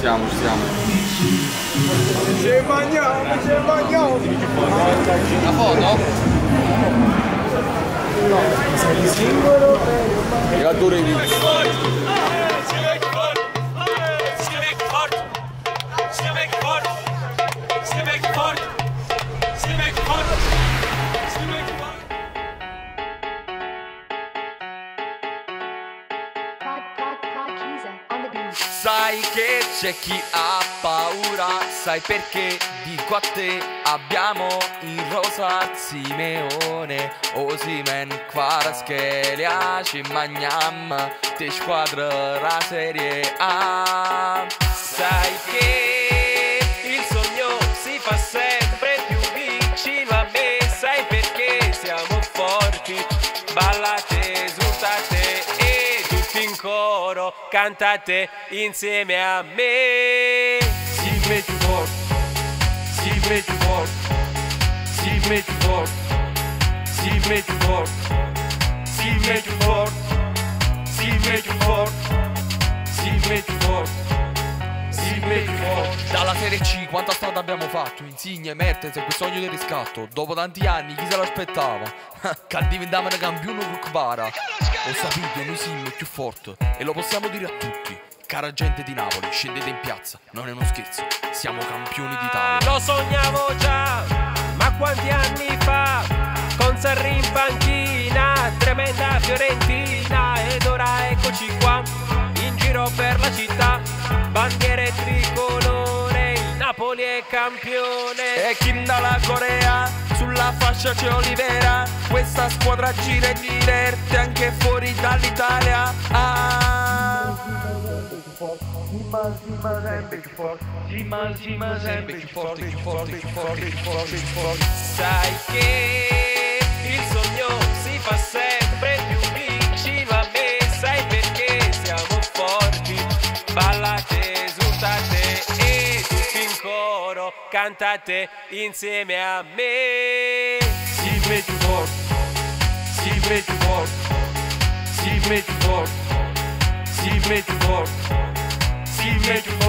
siamo, ci siamo. Ci bagniamo, ci bagniamo. La foto? No, sei singolo. E Cattura in video. Sai che c'è chi ha paura, sai perché dico a te abbiamo in rosa Simeone, Osimen, Kvaratskhelia, ci magniamo, te squadra Serie A. Sai che il sogno si fa sempre più vicino a me, sai perché siamo forti, ballate, coro cantate insieme a me. Si metti forte, si metti forte, si metti forte, si metti forte, si metti forte, si metti forte, si metti forte. Si metti forte. Dalla Serie C quanta strada abbiamo fatto? Insigne, Mertens e quel sogno del riscatto. Dopo tanti anni chi se l'aspettava Che diventavano campione Rukbara Ho saputo noi siamo più forti E lo possiamo dire a tutti. Cara gente di Napoli, scendete in piazza. Non è uno scherzo, siamo campioni d'Italia. Lo sognavo già, ma quanti anni fa? Con Sarri in panchina, tremenda Fiorentina. Ed ora eccoci qua, in giro per la città, il Napoli è campione. E Kim dalla Corea Sulla fascia c'è Olivera Questa squadra gira e diverte Anche fuori dall'Italia ah. Sai che Cantate insieme a me. Si metti forte, si metti forte, si metti forte, si metti forte, si metti forte